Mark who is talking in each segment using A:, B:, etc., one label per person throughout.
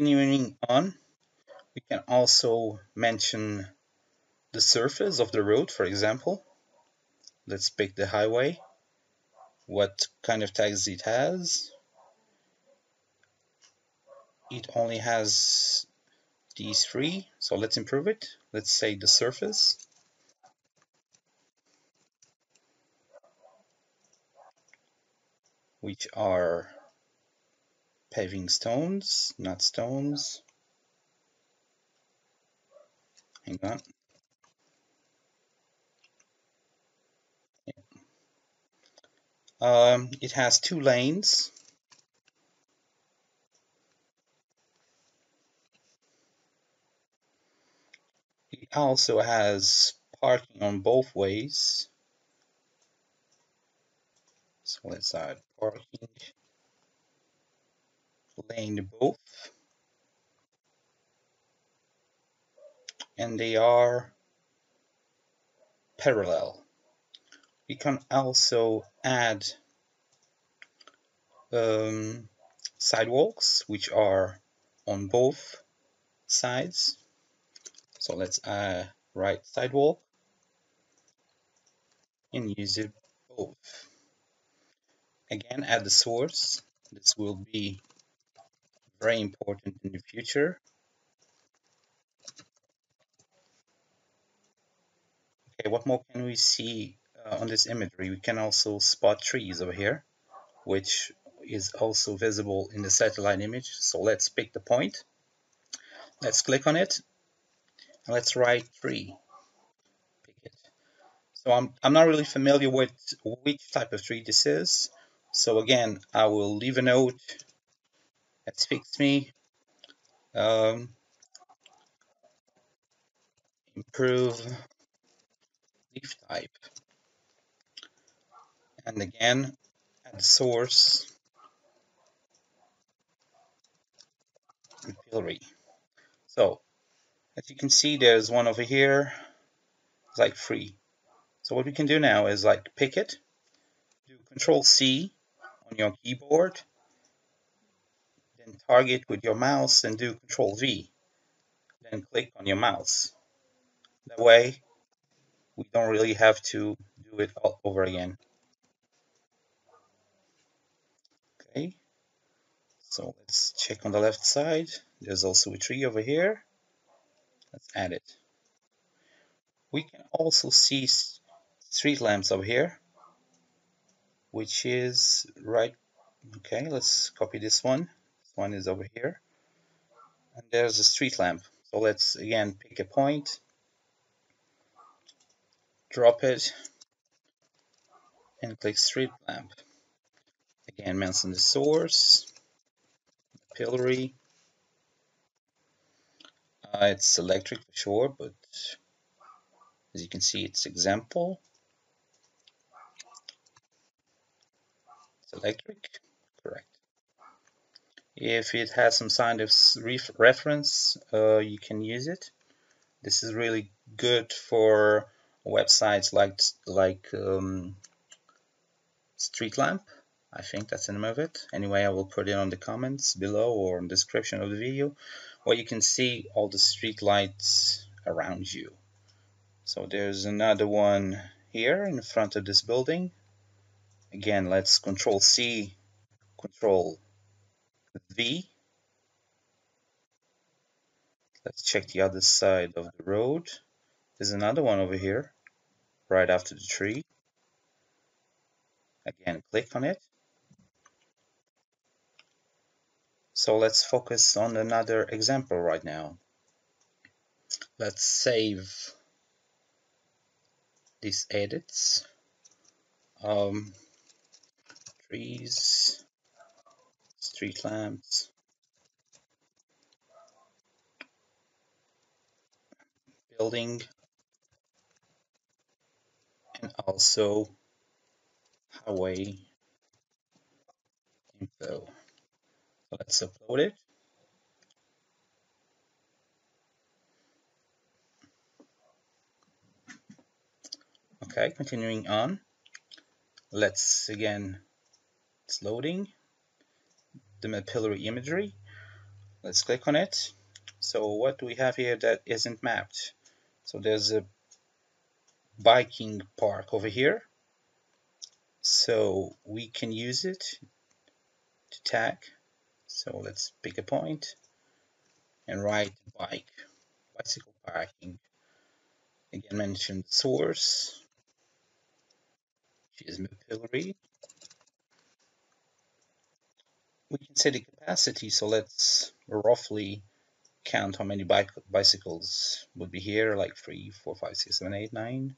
A: Continuing on, we can also mention the surface of the road, for example. Let's pick the highway, what kind of tags it has. It only has these three, so let's improve it. Let's say the surface. which are paving stones, not stones. Hang on. Um, it has two lanes. It also has parking on both ways. So let's add parking both. And they are parallel. We can also add um, sidewalks which are on both sides. So let's add right sidewalk and use it both. Again, add the source. This will be very important in the future. Okay, what more can we see uh, on this imagery? We can also spot trees over here, which is also visible in the satellite image. So let's pick the point. Let's click on it. And let's write tree. Pick it. So I'm, I'm not really familiar with which type of tree this is. So again, I will leave a note to me. Um, improve leaf type. And again, the source, Mapillary. So, as you can see, there's one over here. It's like free. So what we can do now is like pick it, do Control C, on your keyboard, then target with your mouse and do Control V, then click on your mouse. That way, we don't really have to do it all over again. Okay, so let's check on the left side. There's also a tree over here. Let's add it. We can also see street lamps over here which is right okay let's copy this one one is over here. And there's a street lamp. So let's again pick a point. Drop it. And click street lamp. Again mention the source. The Mapillary. Uh, it's electric for sure but as you can see it's example. It's electric, correct. If it has some kind of reference, uh, you can use it. This is really good for websites like like um, Street Lamp. I think that's the name of it. Anyway, I will put it on the comments below or in the description of the video, where you can see all the street lights around you. So there's another one here in front of this building Again, let's control C, control V. Let's check the other side of the road. There's another one over here, right after the tree. Again, click on it. So let's focus on another example right now. Let's save these edits. Um, trees, street lamps, building, and also highway info. let's upload it. Okay, continuing on. Let's again it's loading the mapillary imagery. let's click on it. So what do we have here that isn't mapped? So there's a biking park over here. So we can use it to tag. So let's pick a point and write bike bicycle parking. Again mention source. Which is Mapillary we can set the capacity. So let's roughly count how many bike bicycles would be here like 3 4 5 6 7 8 9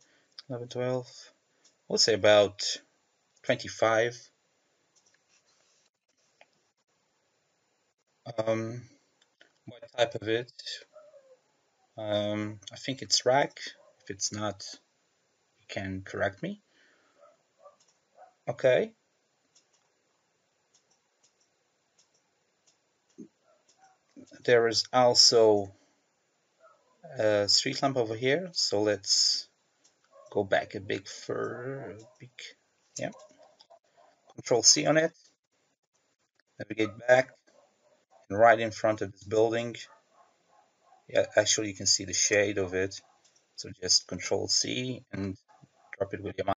A: 11 12 we'll say about 25 um, what type of it? Um, I think it's rack. If it's not you can correct me. Okay there is also a street lamp over here so let's go back a bit further big yeah. Control C on it. Navigate back. And right in front of this building yeah actually you can see the shade of it. So just control C and drop it with your mouse